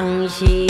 당신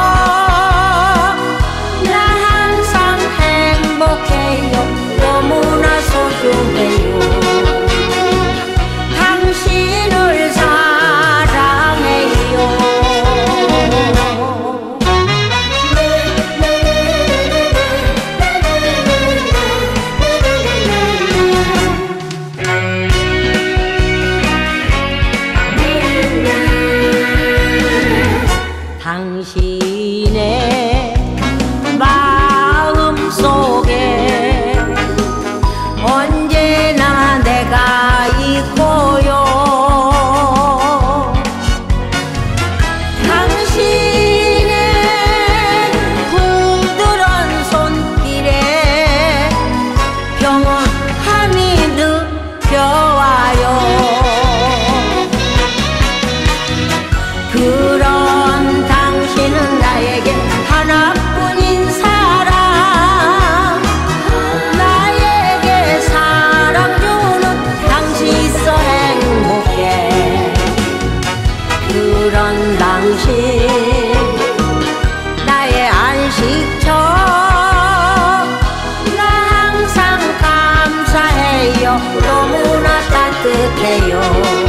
ね」 나의 안식처. 나 항상 감사해요. 너무나 따뜻해요.